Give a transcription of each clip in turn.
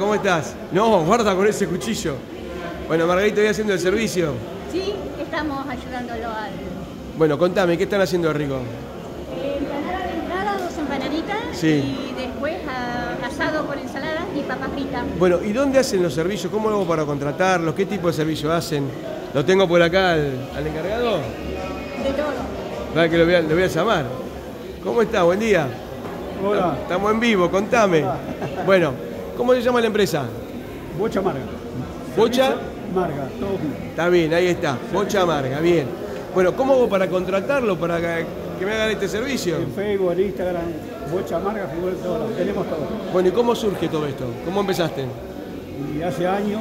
¿Cómo estás? No, guarda con ese cuchillo. Bueno, Margarito, ¿voy haciendo el servicio? Sí, estamos ayudándolo al... Bueno, contame, ¿qué están haciendo de rico? Eh, empanada de entrada, dos empanaditas Sí. y después ah, asado con ensaladas y papas fritas. Bueno, ¿y dónde hacen los servicios? ¿Cómo lo hago para contratarlos? ¿Qué tipo de servicio hacen? ¿Lo tengo por acá al, al encargado? De todo. Va, que lo voy, a, lo voy a llamar. ¿Cómo está? Buen día. Hola, Estamos en vivo, contame. Bueno, ¿cómo se llama la empresa? Bocha Marga. ¿Bocha? Marga, todo junto. Está bien, ahí está. Bocha Amarga, bien. Bueno, ¿cómo hago para contratarlo, para que me hagan este servicio? En Facebook, en Instagram, Bocha Marga, todo, tenemos todo. Bueno, ¿y cómo surge todo esto? ¿Cómo empezaste? Y hace años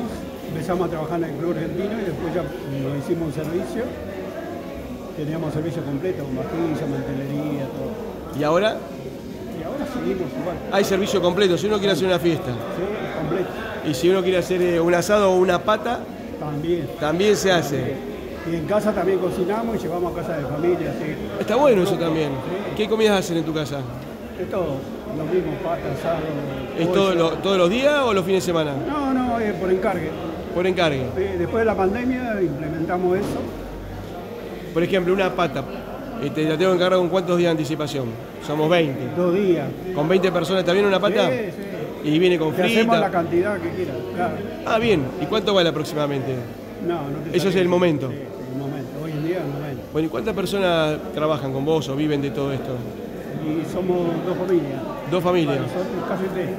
empezamos a trabajar en el Club Argentino y después ya nos hicimos un servicio. Teníamos servicio completo, con vajilla, mantelería, todo. ¿Y ahora? Seguimos igual. Hay servicio completo, si uno quiere hacer una fiesta. Sí, completo. Y si uno quiere hacer eh, un asado o una pata, También. también se hace. Y en casa también cocinamos y llevamos a casa de familia, así. Está bueno eso también. ¿Qué comidas hacen en tu casa? Es todo. Lo mismo, pata, asado. ¿Es todo lo- todos los días o los fines de semana? No, no, es por encargue. Por encargue. Después de la pandemia implementamos eso. Por ejemplo, una pata. Eh, te la tengo que encargar con cuántos días de anticipación? Somos 20. Dos días. ¿Con 20 personas está bien una pata? Sí, sí. Y viene con Te hacemos la frita. cantidad que quieras. Claro. Ah, bien. ¿Y cuánto vale aproximadamente? No, no te Eso es el momento. Sí, el momento. Hoy en día el momento. Bueno, ¿y cuántas personas trabajan con vos o viven de todo esto? Y somos dos familias. Dos familias. Bueno, casi tres.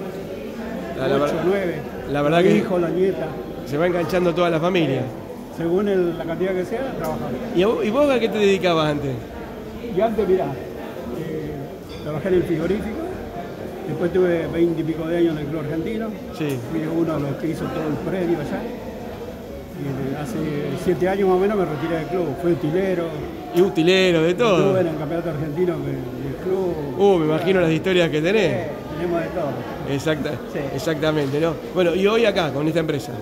La- la Ocho, nueve. la verdad El que- hijo, la nieta. Se va enganchando toda la familia. Según el- la cantidad que sea, trabajamos. ¿Y, vos, y vos a qué te dedicabas antes? Y antes, mirá, eh, trabajé en el frigorífico. Después tuve veinte y pico de años en el Club Argentino. Sí. Fui uno de los que hizo todo el predio allá. Y eh, hace siete años más o menos me retiré del club. Fui utilero. Y utilero, de Estuve todo. en el campeonato argentino del, club. Uh, me imagino las historias que tenés. Tenemos de todo. Exacta, Sí. Exactamente, ¿no? Bueno, y hoy acá, con esta empresa,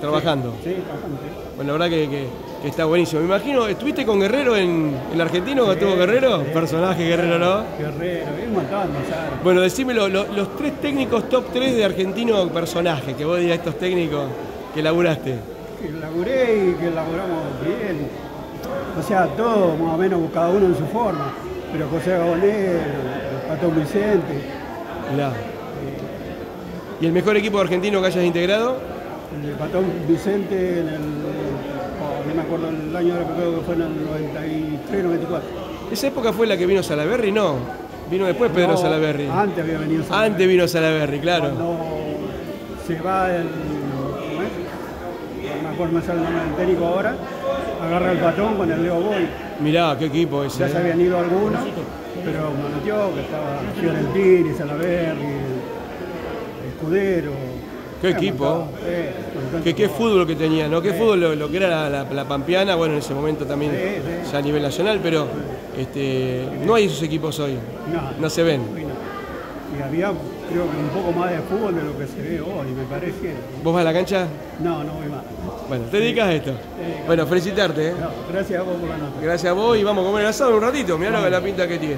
trabajando. Sí, bastante. Bueno, la verdad que, que- que está buenísimo. Me imagino, ¿estuviste con Guerrero en el argentino cuando estuvo Guerrero? Personaje Guerrero, ¿no? Guerrero, es un montón. Bueno, decime lo- lo- los tres técnicos top 3 de argentino personaje, que vos digas estos técnicos que laburaste. Que laburé y que laburamos bien. O sea, todos más o menos cada uno en su forma. Pero José Gabonet, el Patón Vicente, Mirá. ¿Y el mejor equipo argentino que hayas integrado? El Patón Vicente en el. oh, no me acuerdo el año, ahora creo que fue en el 93, 94. ¿Esa época fue la que vino Salaberry? No. Vino después Pedro No, Salaberry. Antes había venido Salaberry. Antes vino Salaberry, claro. Cuando se va el. ¿cómo es? No me acuerdo, sale el nombre del técnico ahora. Agarra el patón con el Leo Boy. Mirá, qué equipo ese. Ya se ¿eh? habían ido algunos, pero manoteó que estaba Fiorentini, Salaberry, Escudero. Qué equipo. eh, montón ¿Qué, fútbol que tenía, ¿no? Qué fútbol lo, lo que era la, la- la Pampeana, bueno, en ese momento también ya a nivel nacional, pero este, no hay esos equipos hoy. No, No se ven. Y había, creo que un poco más de fútbol de lo que se ve hoy, me parece. ¿Vos vas a la cancha? No, no voy más. Bueno, te dedicas a esto. Bueno, felicitarte, ¿eh? No, gracias a vos por la nota. Gracias a vos y vamos a comer el asado un ratito. Mirá que la pinta que tiene.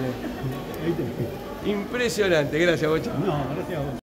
Impresionante, gracias, Bocha. No, gracias a vos.